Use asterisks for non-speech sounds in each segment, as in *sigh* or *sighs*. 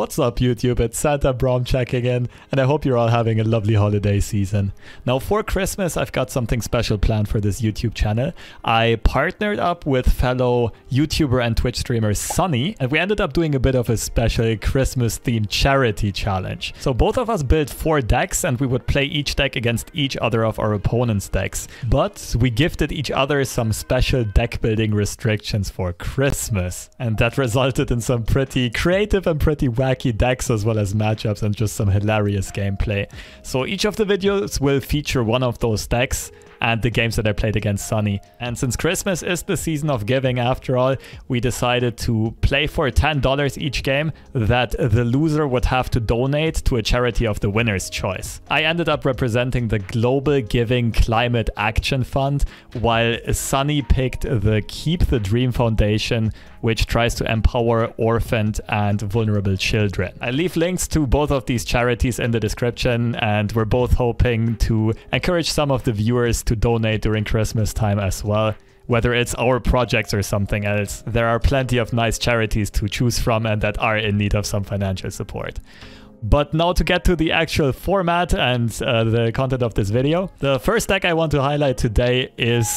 What's up YouTube, it's Santa Braum checking in and I hope you're all having a lovely holiday season. Now for Christmas I've got something special planned for this YouTube channel. I partnered up with fellow YouTuber and Twitch streamer Snnuy and we ended up doing a bit of a special Christmas themed charity challenge. So both of us built four decks and we would play each deck against each other of our opponent's decks. But we gifted each other some special deck building restrictions for Christmas and that resulted in some pretty creative and pretty wacky wacky decks as well as matchups and just some hilarious gameplay. So each of the videos will feature one of those decks and the games that I played against Snnuy. And since Christmas is the season of giving after all, we decided to play for $10 each game that the loser would have to donate to a charity of the winner's choice. I ended up representing the Global Giving Climate Action Fund, while Snnuy picked the Keep the Dream Foundation, which tries to empower orphaned and vulnerable children. I leave links to both of these charities in the description, and we're both hoping to encourage some of the viewers to donate during Christmas time as well whether it's our projects or something else. There are plenty of nice charities to choose from and that are in need of some financial support. But now to get to the actual format and uh, the content of this video. The first deck I want to highlight today is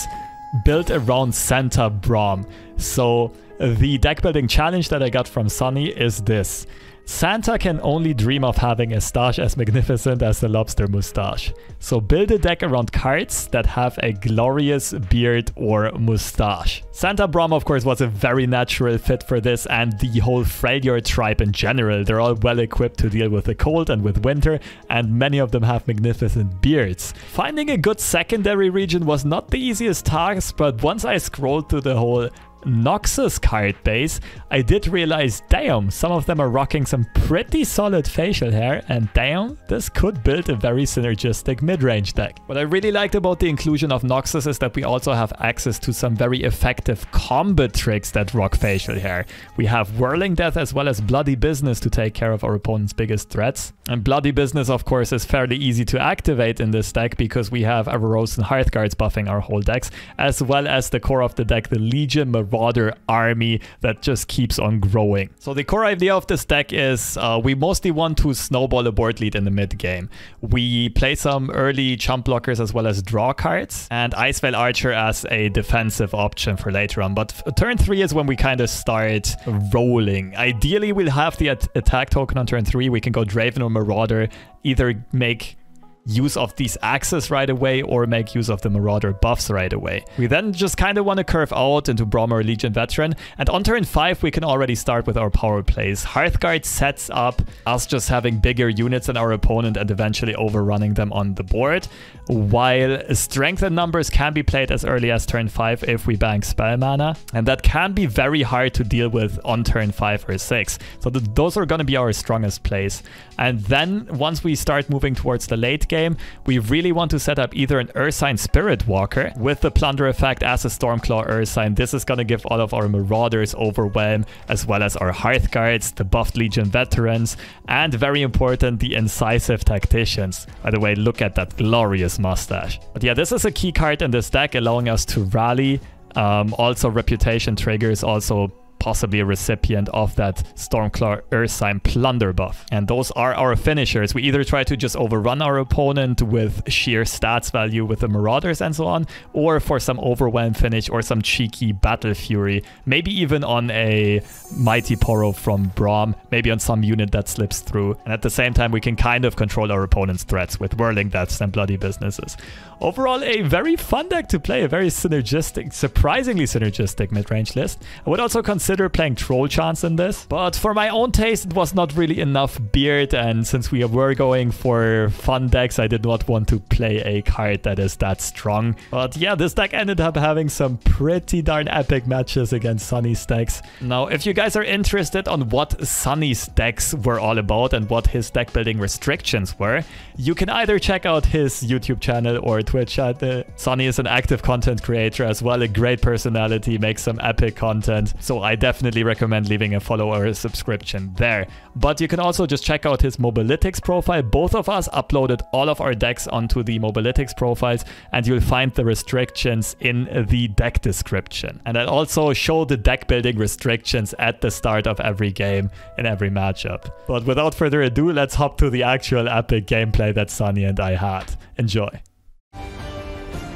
built around Santa Braum. So the deck building challenge that I got from Snnuy is this. Santa can only dream of having a stash as magnificent as the lobster mustache. So build a deck around cards that have a glorious beard or mustache. Santa Braum of course was a very natural fit for this and the whole Freljord tribe in general. They're all well equipped to deal with the cold and with winter and many of them have magnificent beards. Finding a good secondary region was not the easiest task but once I scrolled through the whole Noxus card base, I did realize, damn, some of them are rocking some pretty solid facial hair, and damn, this could build a very synergistic mid-range deck. What I really liked about the inclusion of Noxus is that we also have access to some very effective combat tricks that rock facial hair. We have Whirling Death as well as Bloody Business to take care of our opponent's biggest threats. And Bloody Business, of course, is fairly easy to activate in this deck because we have Avarosan Hearthguards buffing our whole decks, as well as the core of the deck, the Legion Marauder army that just keeps on growing. So the core idea of this deck is uh, we mostly want to snowball a board lead in the mid game. We play some early chump blockers as well as draw cards, and Iceveil Archer as a defensive option for later on. But turn 3 is when we kind of start rolling. Ideally, we'll have the at attack token on turn 3. We can go Draven or Marauder, either make use of these axes right away or make use of the Marauder buffs right away. We then just kind of want to curve out into Brommer Legion Veteran, and on turn 5 we can already start with our power plays. Hearthguard sets up us just having bigger units than our opponent and eventually overrunning them on the board, while Strength and Numbers can be played as early as turn 5 if we bank spell mana, and that can be very hard to deal with on turn 5 or 6. So th those are going to be our strongest plays. And then once we start moving towards the late game, we really want to set up either an Ursine Spirit Walker with the Plunder effect as a Stormclaw Ursine. This is going to give all of our Marauders Overwhelm, as well as our Hearthguards, the Buffed Legion Veterans, and very important, the Incisive Tacticians. By the way, look at that glorious mustache. But yeah, this is a key card in this deck, allowing us to rally. Um, also, Reputation triggers also possibly a recipient of that Stormclaw Ursine Plunder buff. And those are our finishers. We either try to just overrun our opponent with sheer stats value with the Marauders and so on, or for some Overwhelm finish or some cheeky Battle Fury, maybe even on a Mighty Poro from Braum, maybe on some unit that slips through. And at the same time, we can kind of control our opponent's threats with Whirling Deaths and Bloody Businesses. Overall, a very fun deck to play, a very synergistic, surprisingly synergistic mid-range list. I would also consider playing Troll Chant in this, but for my own taste, it was not really enough beard, and since we were going for fun decks, I did not want to play a card that is that strong. But yeah, this deck ended up having some pretty darn epic matches against Snnuy's decks. Now, if you guys are interested on what Snnuy's decks were all about and what his deck building restrictions were, you can either check out his YouTube channel or Twitch. Uh, Snnuy is an active content creator as well, a great personality, makes some epic content. So I definitely recommend leaving a follow or a subscription there. But you can also just check out his Mobalytics profile. Both of us uploaded all of our decks onto the Mobalytics profiles, and you'll find the restrictions in the deck description. And I'll also show the deck building restrictions at the start of every game in every matchup. But without further ado, let's hop to the actual epic gameplay that Snnuy and I had. Enjoy.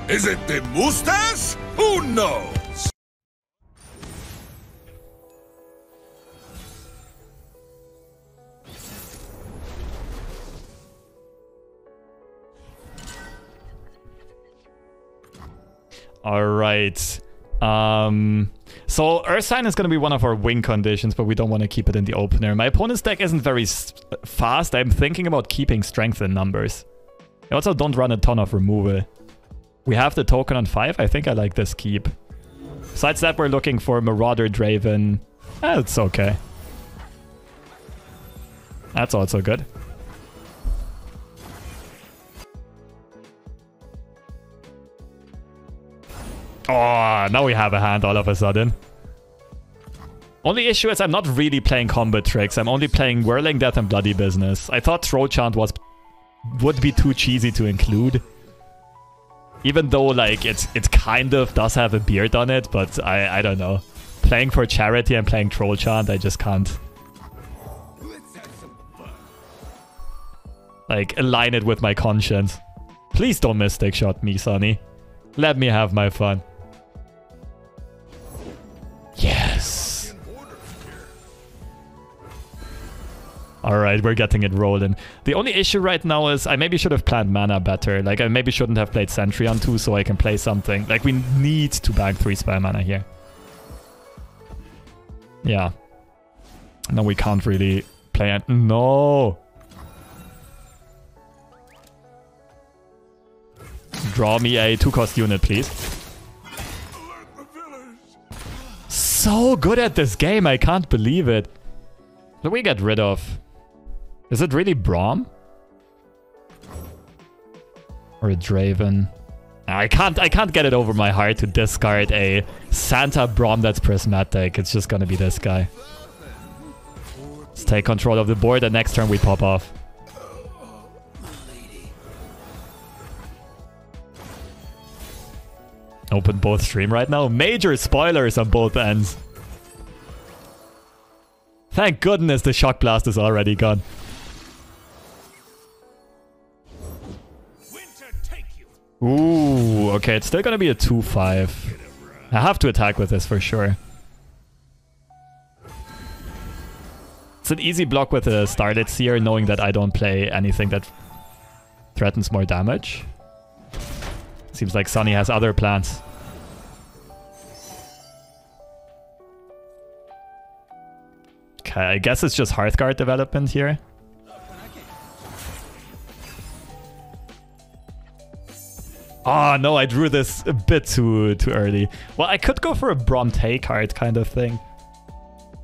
Is it the mustache? Who knows? All right. Um, so Ursine is going to be one of our win conditions, but we don't want to keep it in the opener. My opponent's deck isn't very fast. I'm thinking about keeping strength in numbers. I also don't run a ton of removal. We have the token on 5. I think I like this keep. Besides that, we're looking for Marauder Draven. That's okay. That's also good. Oh, now we have a hand all of a sudden. Only issue is I'm not really playing combat tricks. I'm only playing Whirling Death and Bloody Business. I thought Troll Chant was would be too cheesy to include. Even though like it's it kind of does have a beard on it, but I I don't know. Playing for charity and playing Troll Chant, I just can't. Like align it with my conscience. Please don't Mystic Shot me, Snnuy. Let me have my fun. Alright, we're getting it rolling. The only issue right now is I maybe should have planned mana better. Like, I maybe shouldn't have played Sentry on 2 so I can play something. Like, we need to bank 3 spell mana here. Yeah. No, we can't really play it. No! Draw me a 2-cost unit, please. So good at this game, I can't believe it. Do we get rid of? Is it really Braum? Or Draven? I can't I can't get it over my heart to discard a Santa Braum that's prismatic. It's just gonna be this guy. Let's take control of the board and next turn we pop off. Open both stream right now. Major spoilers on both ends. Thank goodness the shock blast is already gone. Ooh, okay, it's still gonna be a 2-5. I have to attack with this for sure. It's an easy block with a Starlit Seer, knowing that I don't play anything that threatens more damage. Seems like Snnuy has other plans. Okay, I guess it's just Hearthguard development here. Oh no, I drew this a bit too too early. Well, I could go for a Bronte card kind of thing.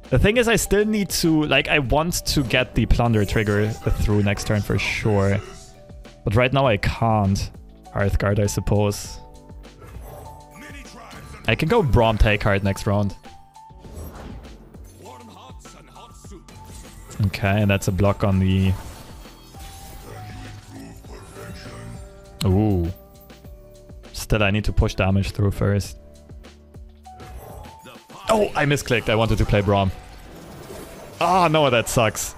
The thing is, I still need to, like, I want to get the Plunder trigger through next turn for sure. But right now I can't. Hearthguard, I suppose. I can go take card next round. Okay, and that's a block on the... Still, I need to push damage through first. Oh, I misclicked. I wanted to play Braum. Ah, oh, no, that sucks.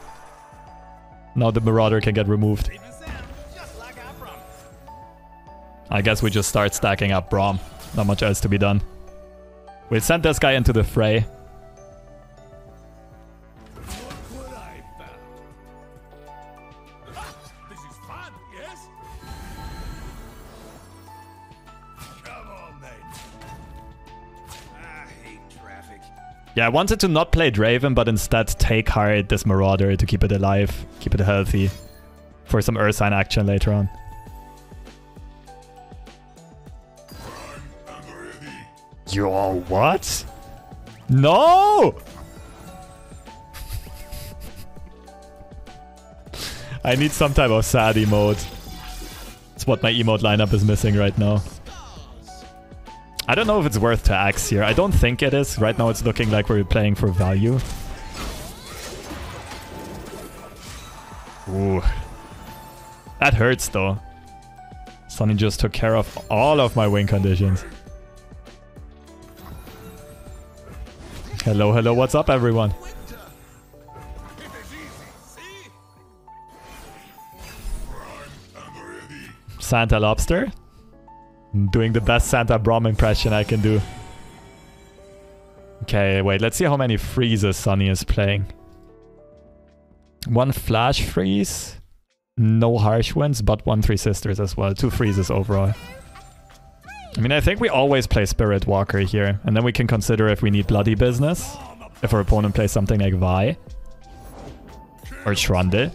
Now the Marauder can get removed. I guess we just start stacking up Braum. Not much else to be done. We'll send this guy into the fray. Yeah, I wanted to not play Draven, but instead take hard this Marauder to keep it alive, keep it healthy for some Ursine action later on. Yo, what? No! *laughs* I need some type of sad emote. It's what my emote lineup is missing right now. I don't know if it's worth to axe here. I don't think it is. Right now it's looking like we're playing for value. Ooh. That hurts though. Snnuy just took care of all of my win conditions. Hello, hello, what's up everyone? Santa Lobster. Doing the best Santa Braum impression I can do. Okay, wait, let's see how many freezes Snnuy is playing. One flash freeze, no harsh winds, but one three sisters as well. Two freezes overall. I mean, I think we always play Spirit Walker here, and then we can consider if we need Bloody Business. If our opponent plays something like Vi. Or Shrunde.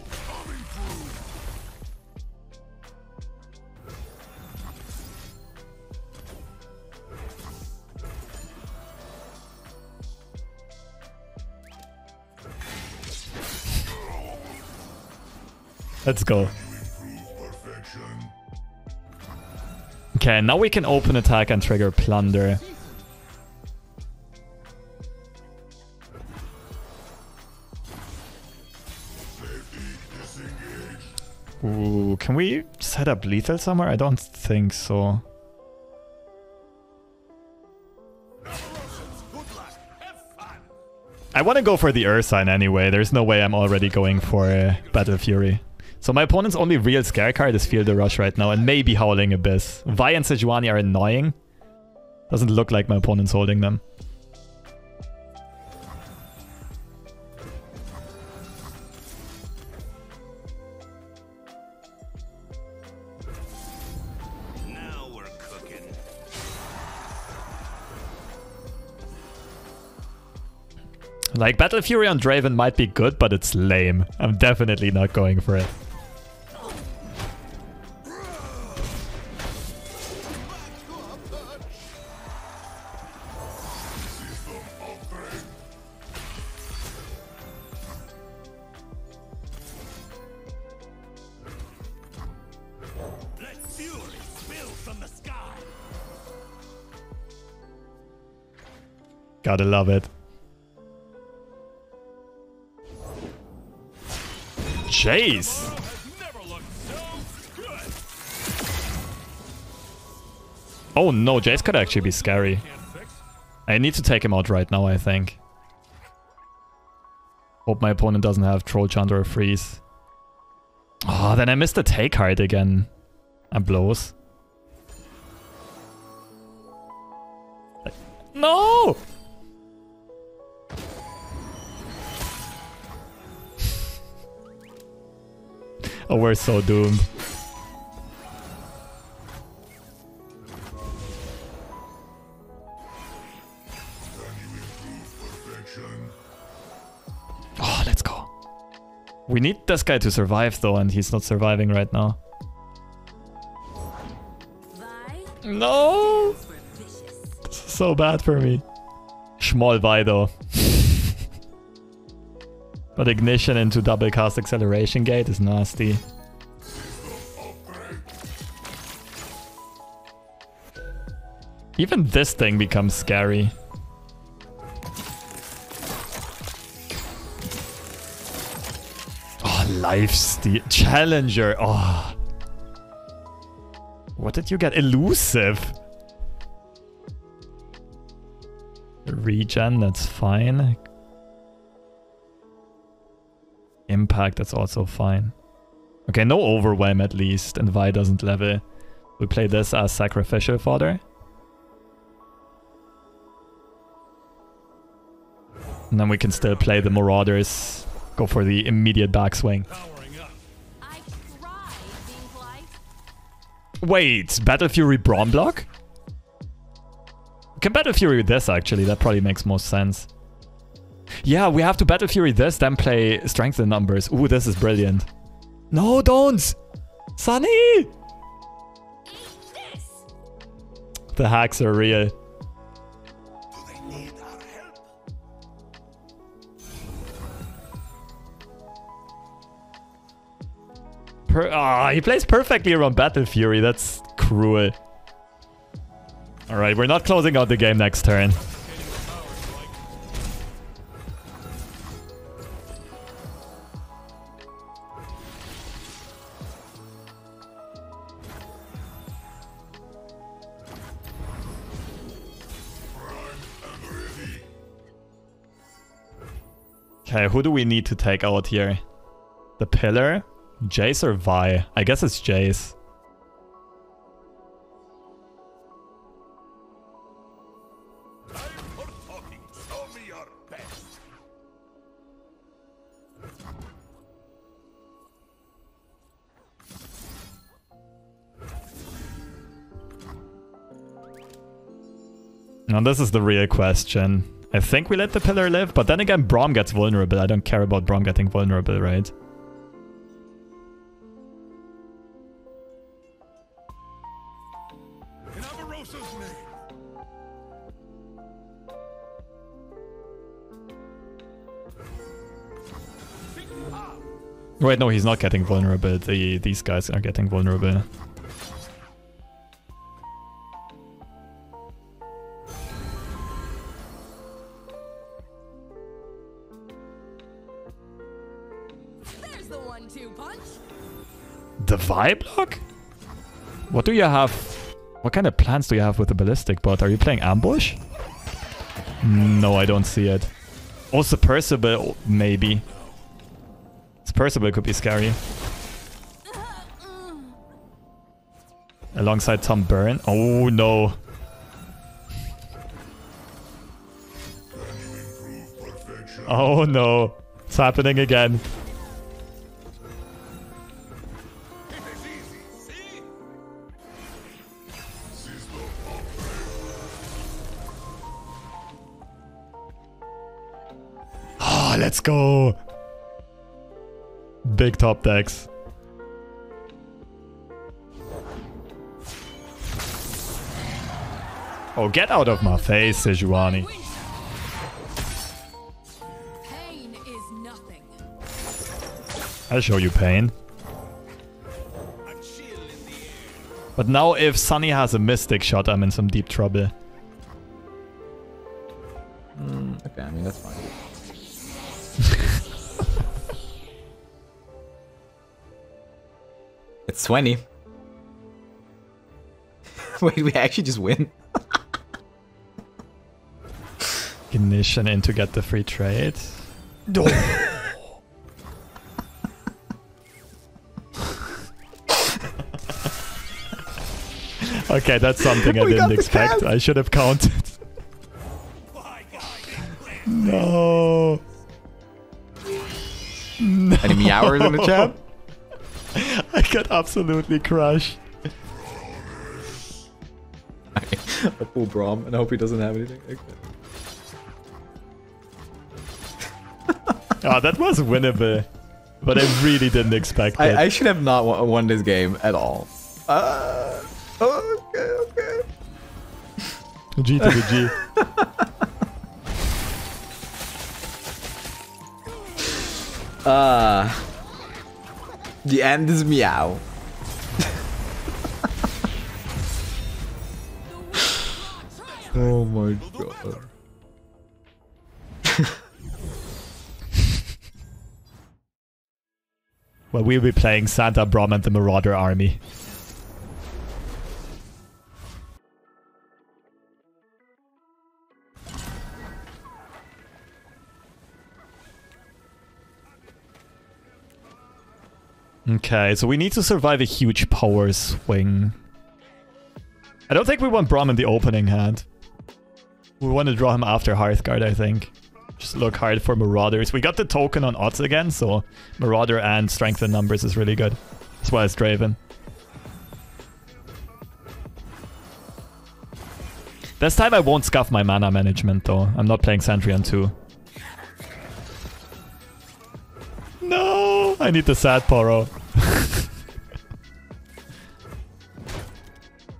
Let's go. Okay, now we can open attack and trigger plunder. Ooh, can we set up lethal somewhere? I don't think so. I want to go for the Ursine anyway. There's no way I'm already going for uh, Battle Fury. So my opponent's only real scare card is Feel the Rush right now, and maybe Howling Abyss. Vi and Sejuani are annoying. Doesn't look like my opponent's holding them. Like, Battle Fury on Draven might be good, but it's lame. I'm definitely not going for it. Gotta love it. Chase! Oh no, Jayce could actually be scary. I need to take him out right now, I think. Hope my opponent doesn't have Troll Chant or Freeze. Oh, then I missed the take card again. And blows. No! Oh, we're so doomed. Oh, let's go. We need this guy to survive though, and he's not surviving right now. No! This is so bad for me. Small Vi though. *laughs* But ignition into double cast acceleration gate is nasty. Even this thing becomes scary. Oh, lifesteal. Challenger. Oh. What did you get? Elusive. Regen, that's fine. Impact, that's also fine. Okay, no Overwhelm at least, and Vi doesn't level. We play this as Sacrificial Fodder. And then we can still play the Marauders, go for the immediate backswing. Wait, Battle Fury Braum block? Can Battle Fury with this actually, that probably makes most sense. Yeah, we have to Battle Fury this, then play Strength in Numbers. Ooh, this is brilliant. No, don't! Snnuy! The hacks are real. Per ah, he plays perfectly around Battle Fury. That's cruel. Alright, we're not closing out the game next turn. Who do we need to take out here? The pillar? Jayce or Vi? I guess it's Jayce. Now this is the real question. I think we let the pillar live, but then again Braum gets vulnerable. I don't care about Braum getting vulnerable, right? Wait, no, he's not getting vulnerable. The, these guys are getting vulnerable. Vi block? What do you have? What kind of plans do you have with the ballistic bot? Are you playing ambush? No, I don't see it. Also Percival, maybe. Percival could be scary. Alongside Tom Burn. Oh no. Oh no. It's happening again. Go. Big top decks. Oh, get out of my face, Sejuani. I'll show you pain. But now if Snnuy has a Mystic shot, I'm in some deep trouble. 20. *laughs* Wait, we actually just win? Ignition in to get the free trade. *laughs* okay, that's something I didn't expect. I should have counted. no. no. Any meowers in the chat? Got absolutely crushed. I *laughs* pull Braum and I hope he doesn't have anything. oh, *laughs* that was winnable. But I really didn't expect I, it. I should have not won this game at all. Uh, okay, okay. G to the G. Uh, *laughs* the end is meow. oh my god. well, we'll be playing Santa Braum and the Marauder army. Okay, so we need to survive a huge power swing. I don't think we want Braum in the opening hand. We want to draw him after Hearthguard, I think. Just look hard for Marauders. We got the token on odds again, so Marauder and Strength in numbers is really good. As well as Draven. This time I won't scuff my mana management though. I'm not playing Sentry on 2. No! I need the sad Poro.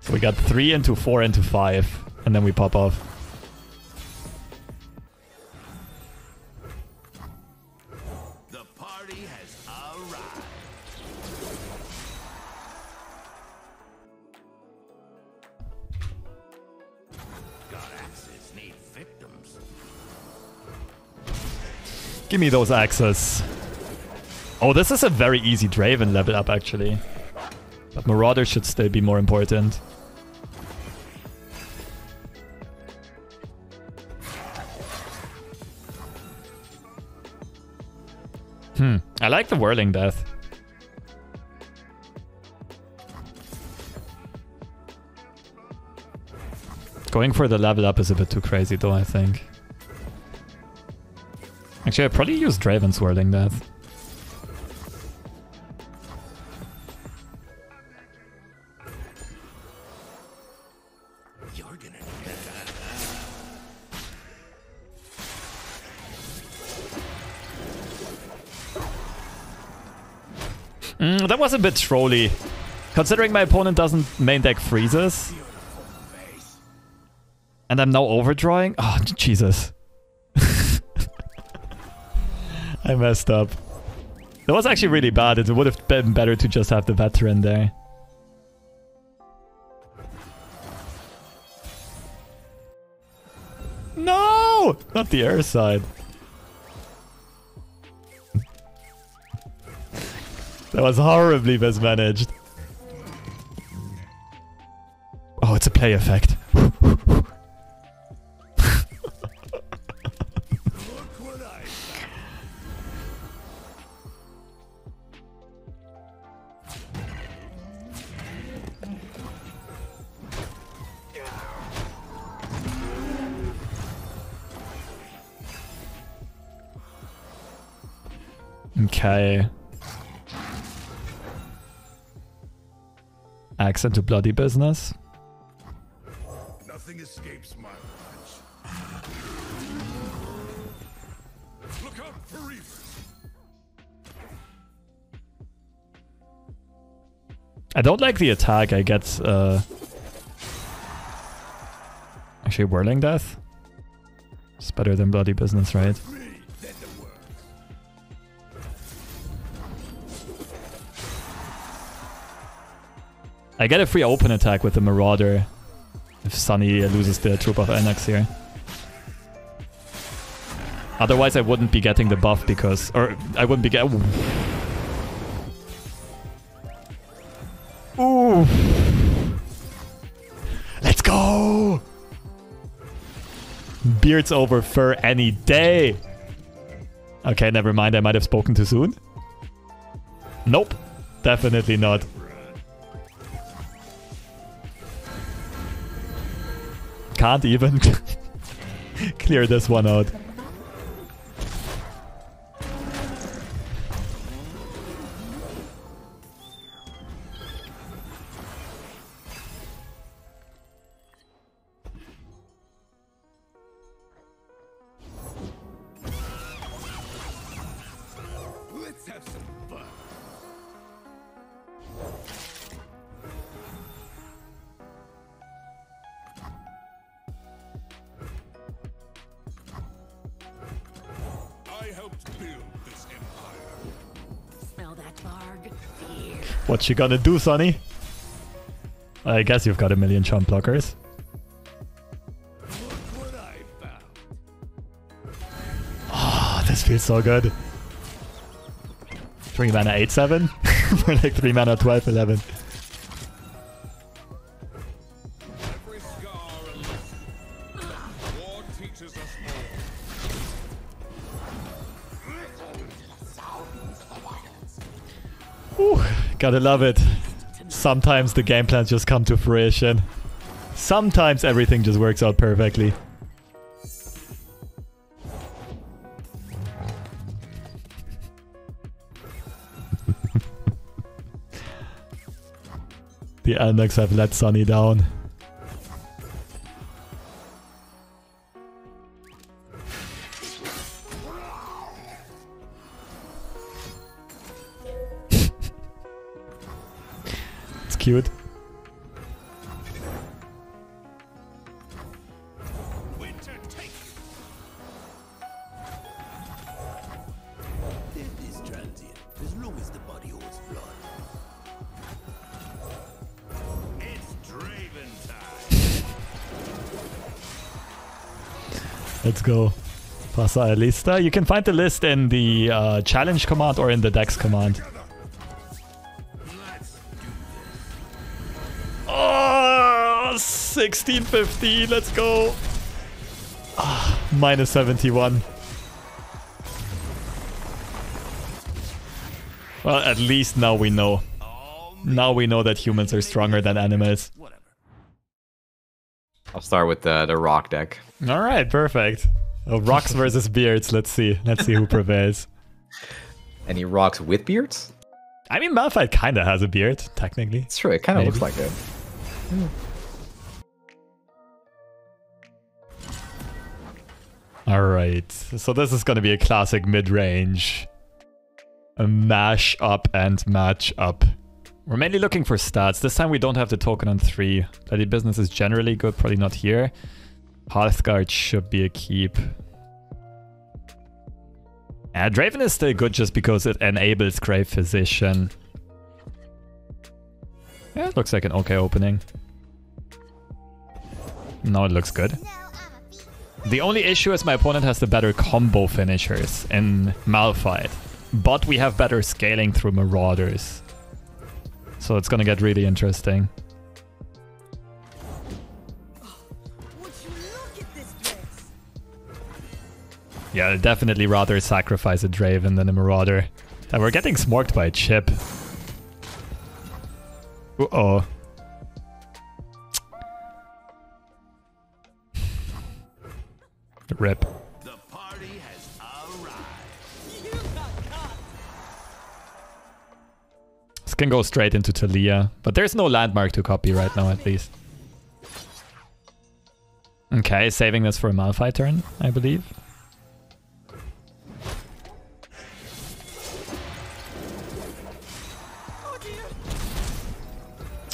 So we got 3 into 4 into 5. And then we pop off. The party has arrived. God axes need victims. Give me those axes. Oh, this is a very easy Draven level up, actually. But Marauder should still be more important. Hmm, I like the whirling death. Going for the level up is a bit too crazy though, I think. Actually, I probably use Draven's Whirling Death. Was a bit trolly. Considering my opponent doesn't main deck freezes. And I'm now overdrawing? Oh, Jesus. *laughs* I messed up. That was actually really bad. It would have been better to just have the veteran there. No! Not the air side. That was horribly mismanaged. Oh, it's a play effect. Axe into bloody business. Nothing escapes my watch. Look out for reavers. I don't like the attack. I get uh actually whirling death. It's better than bloody business, right? I get a free open attack with the Marauder if Snnuy loses the Troop of Elnuks here. Otherwise, I wouldn't be getting the buff because, or I wouldn't be getting. Ooh. Let's go! Beards over fur any day. Okay, never mind. I might have spoken too soon. Nope, definitely not. Can't even *laughs* clear this one out. What you gonna do, Snnuy? I guess you've got a million chump blockers. Oh, this feels so good. 3 mana 8 7? *laughs* We're like 3 mana 12 gotta love it. Sometimes the game plans just come to fruition. Sometimes everything just works out perfectly. *laughs* the Elnuks have let Snnuy down. Time. Let's go. Pasa a lista. You can find the list in the uh, challenge command or in the dex command. 16, 15. Let's go. Ah, minus 71. Well, at least now we know. Now we know that humans are stronger than animals. whatever. I'll start with the, the rock deck. All right, perfect. Oh, rocks versus *laughs* beards. Let's see. Let's see who prevails. Any rocks with beards? I mean, Malphite kind of has a beard, technically. It's true. It kind of looks like it. All right. So this is going to be a classic mid-range. A mash up and match up. We're mainly looking for stats. This time we don't have the token on 3. Bloody Business is generally good, probably not here. Hearthguard should be a keep. Yeah, Draven is still good just because it enables Grave Physician. Yeah, it looks like an okay opening. No, it looks good. The only issue is my opponent has the better combo finishers in Malphite. But we have better scaling through Marauders. So it's gonna get really interesting. Yeah, I'd definitely rather sacrifice a Draven than a Marauder. And we're getting smorked by a chip. Uh-oh. Rip. The party has arrived. You got caught. This can go straight into Taliyah, but there's no landmark to copy right now at least. Okay, saving this for a Malphite turn, I believe. Oh.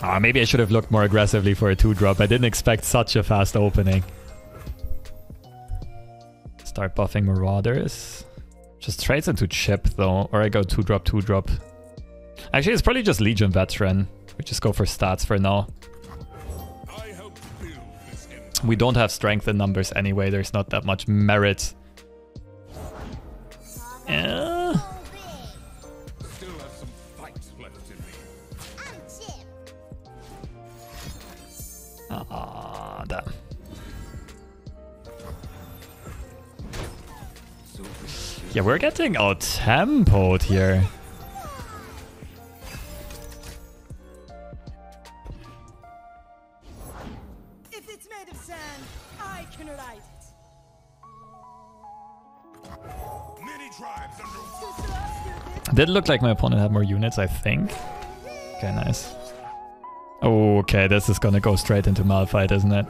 Ah, maybe I should have looked more aggressively for a 2-drop. I didn't expect such a fast opening. Start buffing Marauders. Just trades into Chip though, or I go 2-drop, 2-drop. Actually, it's probably just Legion Veteran. We just go for stats for now. We don't have strength in numbers anyway. There's not that much merit. Yeah. Yeah, we're getting out tempoed here. If it's made of sand, I can write it. Many tribes under Too slow. Did look like my opponent had more units, I think. Okay, nice. Oh, okay, this is gonna go straight into Malphite, isn't it?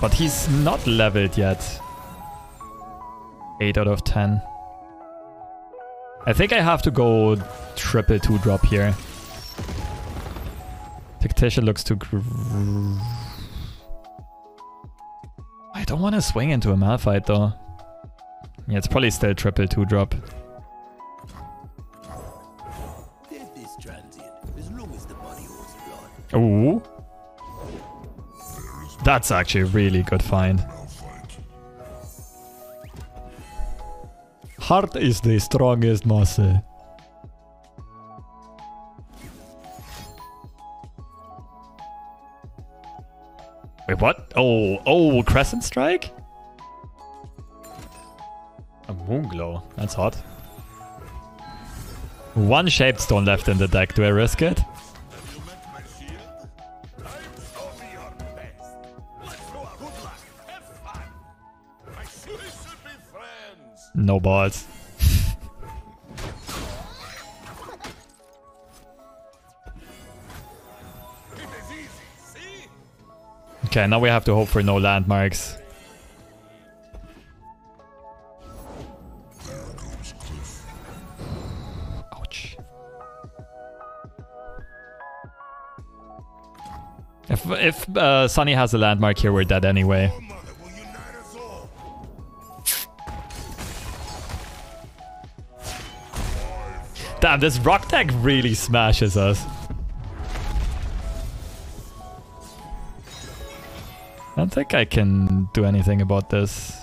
But he's not leveled yet. 8 out of 10. I think I have to go triple 2 drop here. Tactician looks too... I don't want to swing into a Malphite though. Yeah, it's probably still triple 2 drop. Ooh. That's actually a really good find. Heart is the strongest muscle. Wait, what? Oh, oh, Crescent Strike? A Moonglow. That's hot. One Shaped Stone left in the deck. Do I risk it? No balls. Okay, now we have to hope for no landmarks. Ouch. If if uh, Snnuy has a landmark here, we're dead anyway. Damn, this rock deck really smashes us. I don't think I can do anything about this.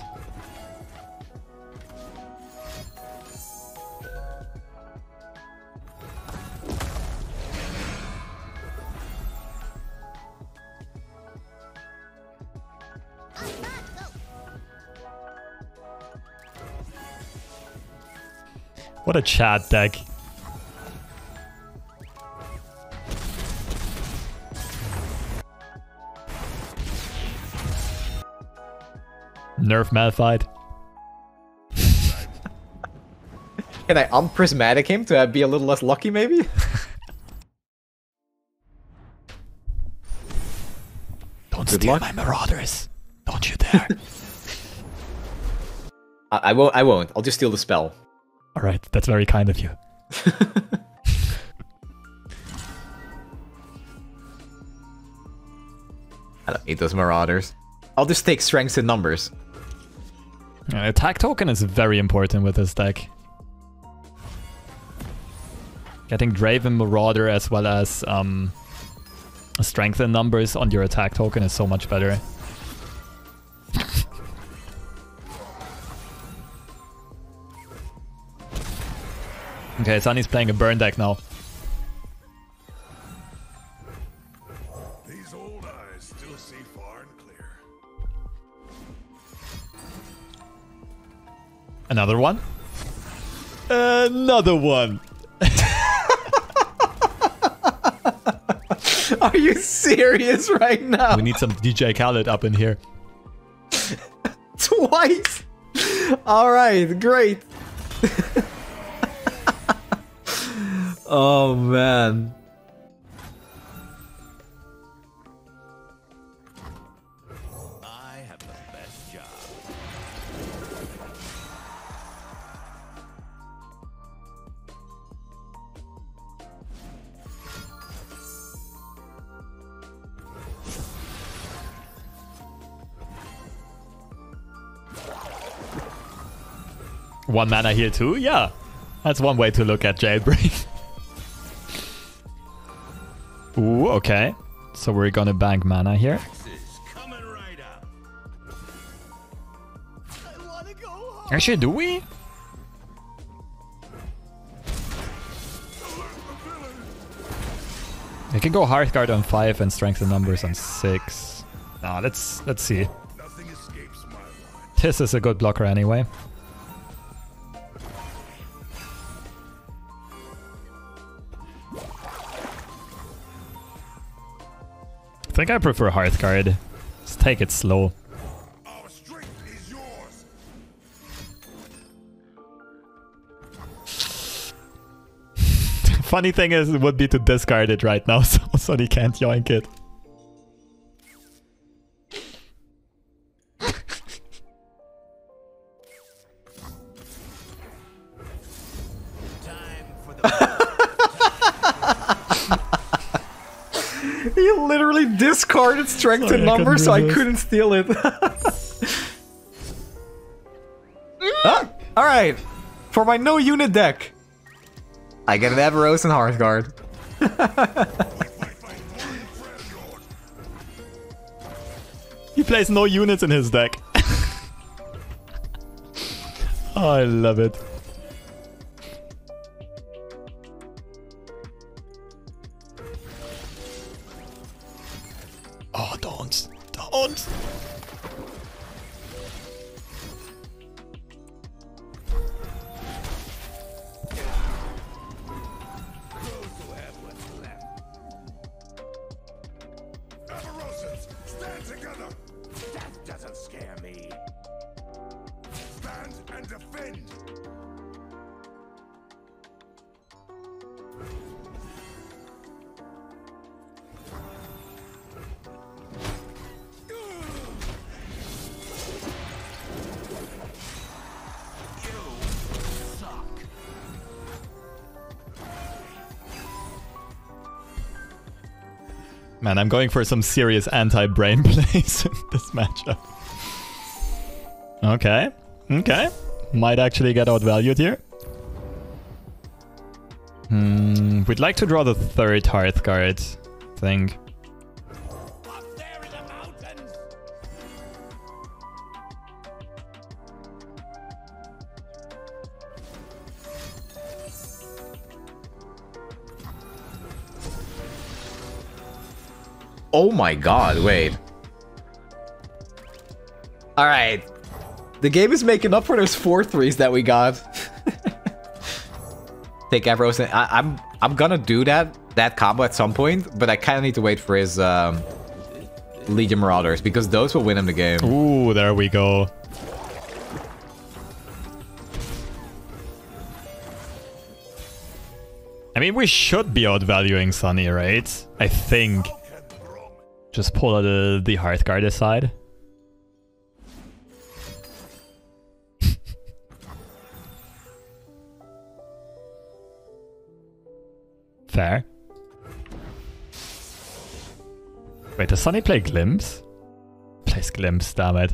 What a chat deck. Nerf Malphite. Can I unprismatic him to be a little less lucky, maybe? *laughs* Don't Good steal luck. my Marauders. Don't you dare. *laughs* I, I won't. I won't. I'll just steal the spell. All right, that's very kind of you. *laughs* I don't need those marauders. I'll just take strengths in numbers. Uh, attack token is very important with this deck. Getting Draven Marauder as well as um, strength in numbers on your attack token is so much better. *laughs* okay, Snnuy's playing a burn deck now. Another one? Another one! *laughs* Are you serious right now? We need some DJ Khaled up in here. *laughs* Twice. All right, great. *laughs* oh man. One mana here too? Yeah. That's one way to look at Jailbreak. *laughs* Ooh, okay. So we're gonna bank mana here. This coming right up. I wanna go home. Actually, do we? We can go Hearthguard on 5 and Strength in Numbers on 6. Nah, let's let's see. Nothing escapes my watch. This is a good blocker anyway. Think I prefer Hearthguard. Let's take it slow. *laughs* Funny thing is, it would be to discard it right now, *laughs* so, so he can't yoink it. Discarded strength Sorry, in I couldn't numbers, so I couldn't steal it. *laughs* Ah, all right, for my no unit deck, I get an Everose and Hearthguard. *laughs* He plays no units in his deck. oh, *laughs* I love it. Man, I'm going for some serious anti-brain *laughs* plays in this matchup. Okay. Okay. Might actually get outvalued here. Hmm, we'd like to draw the third Hearthguard thing. Oh my god, wait. Alright. The game is making up for those four threes that we got. *laughs* Take Everose. I, am I'm, I'm gonna do that that combo at some point, but I kind of need to wait for his um, Legion Marauders because those will win him the game. Ooh, there we go. I mean, we should be outvaluing Snnuy, right? I think. Just pull the, uh, the Hearthguard aside. *laughs* Fair. Wait, does Snnuy play Glimpse? Plays Glimpse, damn it.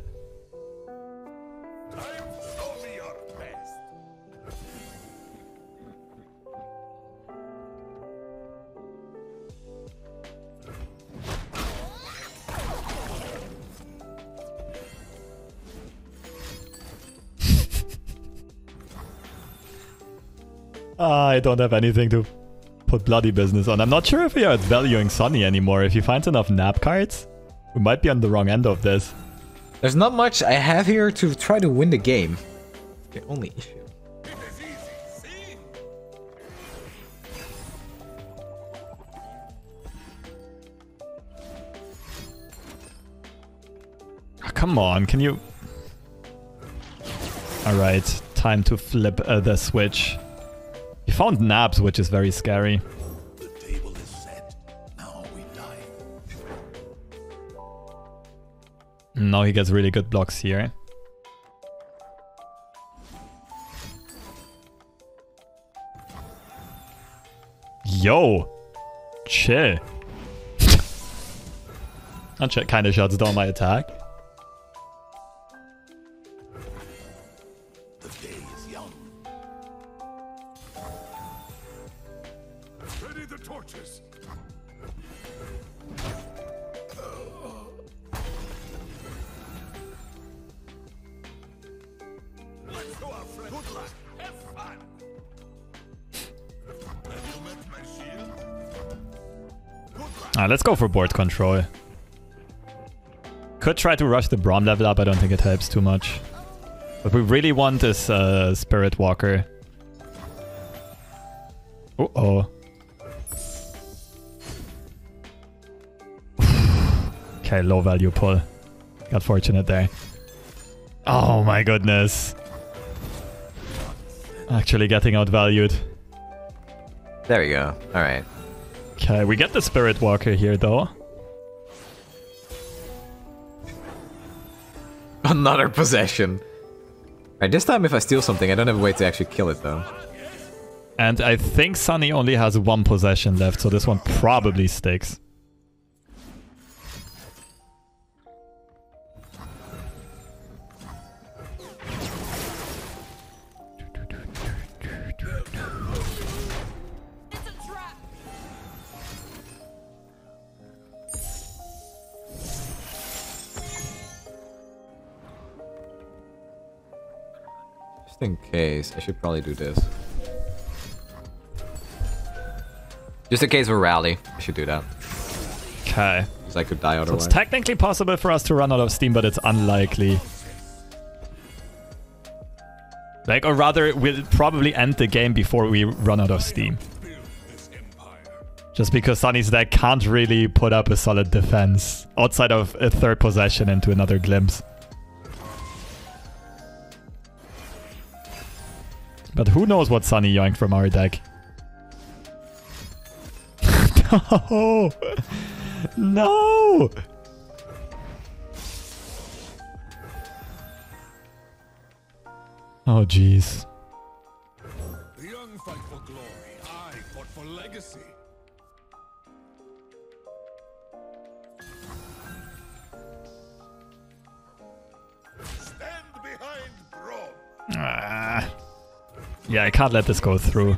I don't have anything to put bloody business on. I'm not sure if we are valuing Snnuy anymore. If he finds enough nap cards, we might be on the wrong end of this. There's not much I have here to try to win the game. The only issue. It is easy, see? Ah, come on, can you... Alright, time to flip uh, the switch. Found naps, which is very scary. The table is set. Now we die. Now he gets really good blocks here. Yo! Chill. *laughs* That kind of shuts down my attack. Let's go for board control. Could try to rush the Braum level up, I don't think it helps too much. What we really want is uh, Spirit Walker. Uh oh. *sighs* okay, low value pull. Got fortunate there. Oh my goodness. Actually getting outvalued. There we go. Alright. Okay, we get the Spirit Walker here though. *laughs* Another possession. Alright, this time if I steal something, I don't have a way to actually kill it though. And I think Snnuy only has one possession left, so this one probably sticks. Just in case, I should probably do this. Just in case of a rally, I should do that. Okay. Because I could die So otherwise. it's technically possible for us to run out of steam, but it's unlikely. Like, or rather, we'll probably end the game before we run out of steam. Build this empire. Just because Snnuy's deck can't really put up a solid defense outside of a third possession into another glimpse. But who knows what Snnuy yoinked from our deck? *laughs* no! No! Oh, jeez. Young fight for glory. I fought for legacy. Yeah, I can't let this go through.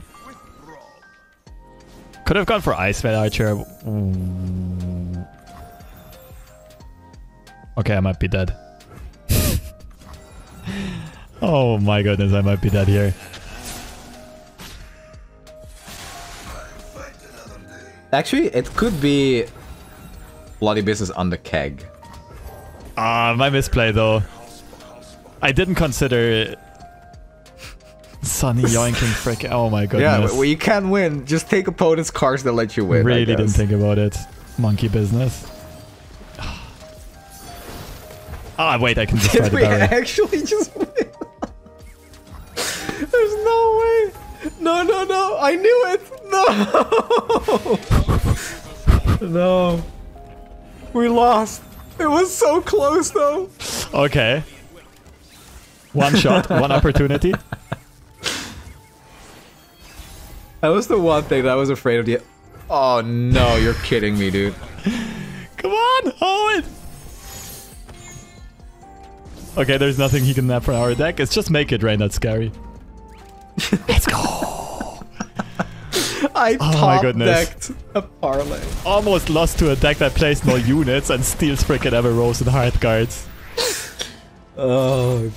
Could have gone for Icevale Archer. Ooh. Okay, I might be dead. *laughs* oh my goodness, I might be dead here. Actually, it could be bloody business on the keg. Ah, my misplay though. I didn't consider Snnuy yoinking frick. Oh my god. Yeah, goodness. well, you can win. Just take opponent's cards that let you win. I really didn't think about it. Monkey business. *sighs* Ah, wait, I can just Did we actually just win? There's no way. No, no, no! I knew it! No! *laughs* no. We lost. It was so close, though. Okay. One shot, one opportunity. *laughs* That was the one thing that I was afraid of. The oh no, you're kidding me, dude. Come on, Owen! Okay, there's nothing he can nap from our deck. It's just make it rain, that's scary. *laughs* Let's go! I Oh my goodness. decked a parlay. Almost lost to a deck that plays no units and steals freaking Ever Rose and Hearthguards. *laughs* Oh,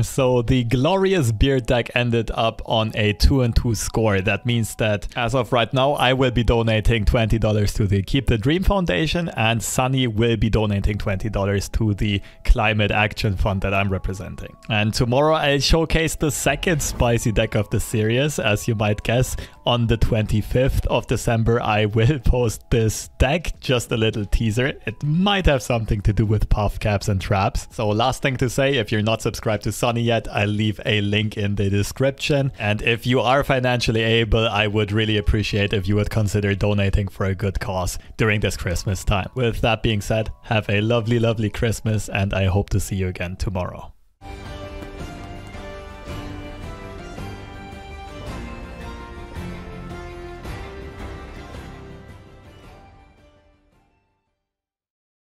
So the glorious beard deck ended up on a 2 and 2 score. That means that as of right now, I will be donating $20 to the Keep the Dream Foundation and Snnuy will be donating $20 to the Climate Action Fund that I'm representing. And tomorrow I'll showcase the second spicy deck of the series, as you might guess. On the 25th of December, I will *laughs* post this deck, just a little teaser. It might have something to do with puff caps and traps. So last thing to say, if you're not subscribed to Snnuy yet, I'll leave a link in the description. And if you are financially able, I would really appreciate if you would consider donating for a good cause during this Christmas time. With that being said, have a lovely, lovely Christmas, and I hope to see you again tomorrow.